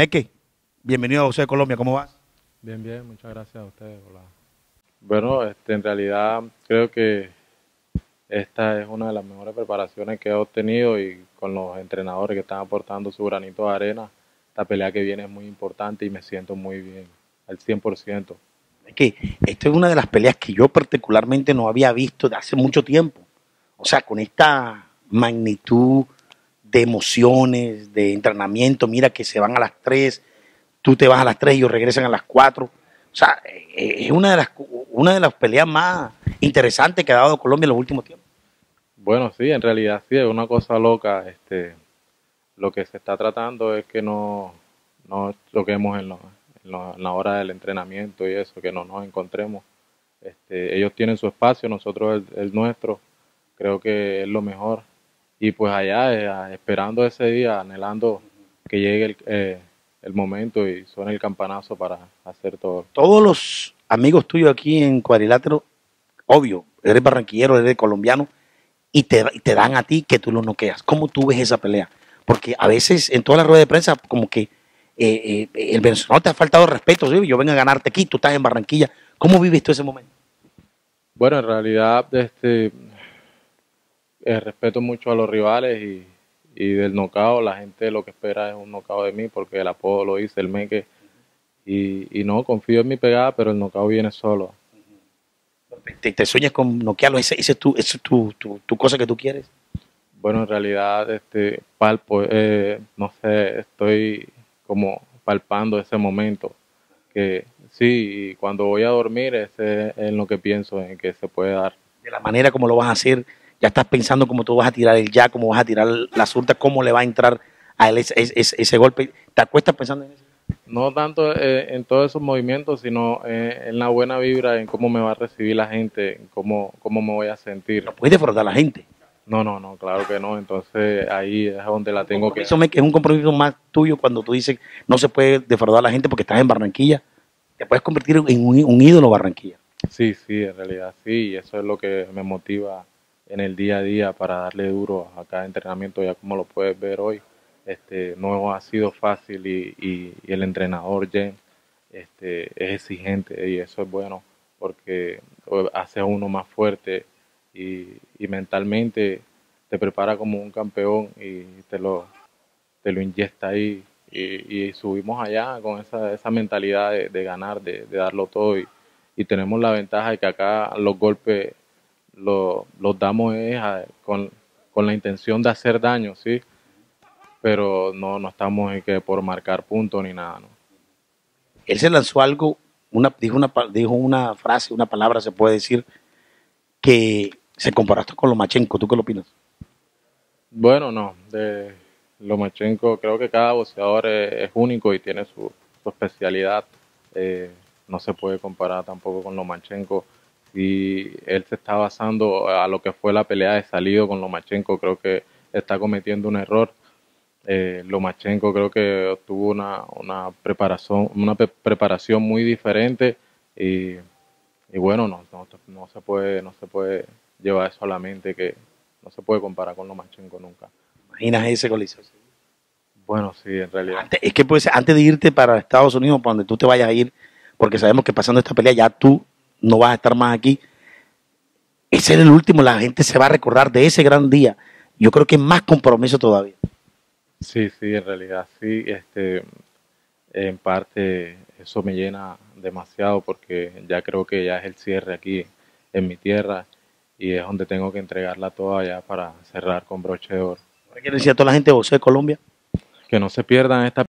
Meque, bienvenido a José de Colombia, ¿cómo vas? Bien, bien, muchas gracias a ustedes. Hola. Bueno, este, en realidad creo que esta es una de las mejores preparaciones que he obtenido y con los entrenadores que están aportando su granito de arena, esta pelea que viene es muy importante y me siento muy bien, al 100%. Es que esta es una de las peleas que yo particularmente no había visto de hace mucho tiempo. O sea, con esta magnitud de emociones, de entrenamiento, mira que se van a las 3, tú te vas a las 3 y ellos regresan a las 4. O sea, eh, es una de las, una de las peleas más interesantes que ha dado Colombia en los últimos tiempos. Bueno, sí, en realidad sí, es una cosa loca. Este, lo que se está tratando es que no, no choquemos en, en, la hora del entrenamiento y eso, que no nos encontremos. Este, ellos tienen su espacio, nosotros el nuestro. Creo que es lo mejor y pues allá eh, esperando ese día, anhelando que llegue el, eh, el, momento y suene el campanazo para hacer todo. Todos los amigos tuyos aquí en Cuadrilátero, obvio, eres barranquillero, eres colombiano, y te, te dan a ti que tú lo noqueas. ¿Cómo tú ves esa pelea? Porque a veces en toda la rueda de prensa, como que eh, el venezolano te ha faltado respeto, ¿sí? yo vengo a ganarte aquí, tú estás en Barranquilla. ¿Cómo vives tú ese momento? Bueno, en realidad, este, eh, respeto mucho a los rivales y, y del nocao, la gente lo que espera es un nocao de mí porque el apodo lo hice, el meque. Y, y no, confío en mi pegada, pero el nocao viene solo. ¿Te, te sueñas con noquearlo? ¿Esa es, tu, es tu, tu, cosa que tú quieres? Bueno, en realidad, este, palpo, eh, no sé, estoy como palpando ese momento. Que sí, cuando voy a dormir, ese es en lo que pienso, en que se puede dar. De la manera como lo vas a hacer, ya estás pensando cómo tú vas a tirar el ya, cómo vas a tirar la surta, cómo le va a entrar a él ese, ese, golpe. ¿Te acuestas pensando en eso? No tanto eh, en todos esos movimientos, sino eh, en la buena vibra, en cómo me va a recibir la gente, en cómo, cómo me voy a sentir. ¿No puedes defraudar a la gente? No, no, no, claro que no. Entonces ahí es donde la tengo que... Eso me, es un compromiso más tuyo cuando tú dices no se puede defraudar a la gente porque estás en Barranquilla. Te puedes convertir en un, un ídolo Barranquilla. Sí, sí, en realidad sí. Y eso es lo que me motiva en el día a día para darle duro a cada entrenamiento, ya como lo puedes ver hoy. Este, no ha sido fácil y, y, el entrenador Jen este, es exigente y eso es bueno porque hace a uno más fuerte y, y, mentalmente te prepara como un campeón y te lo, te lo inyecta ahí y, subimos allá con esa, esa mentalidad de, ganar, de, de, darlo todo y tenemos la ventaja de que acá los golpes lo, los damos con, con, la intención de hacer daño, ¿sí? Pero no, no estamos en que por marcar puntos ni nada, ¿no? Él se lanzó algo, una, dijo, una, dijo una frase, una palabra, se puede decir, que se comparaste con Lomachenko. ¿Tú qué lo opinas? Bueno, no. De Lomachenko, creo que cada boxeador es, único y tiene su, especialidad. Eh, no se puede comparar tampoco con Lomachenko y él se está basando a lo que fue la pelea de salido con Lomachenko, creo que está cometiendo un error. Eh, Lomachenko creo que tuvo una, una, preparación, una preparación muy diferente y, y bueno, no, no, no, se puede, no se puede llevar eso a la mente que no se puede comparar con Lomachenko nunca. ¿Imaginas ese coliseo? Bueno, sí, en realidad. es que pues, antes de irte para Estados Unidos, para donde tú te vayas a ir, porque sabemos que pasando esta pelea ya tú no vas a estar más aquí. Ese es el último, la gente se va a recordar de ese gran día. Yo creo que es más compromiso todavía. Sí, sí, en realidad sí. Este, en parte eso me llena demasiado porque ya creo que ya es el cierre aquí en mi tierra y es donde tengo que entregarla toda ya para cerrar con broche de oro. ¿Qué decir a toda la gente de José de Colombia? Que no se pierdan esta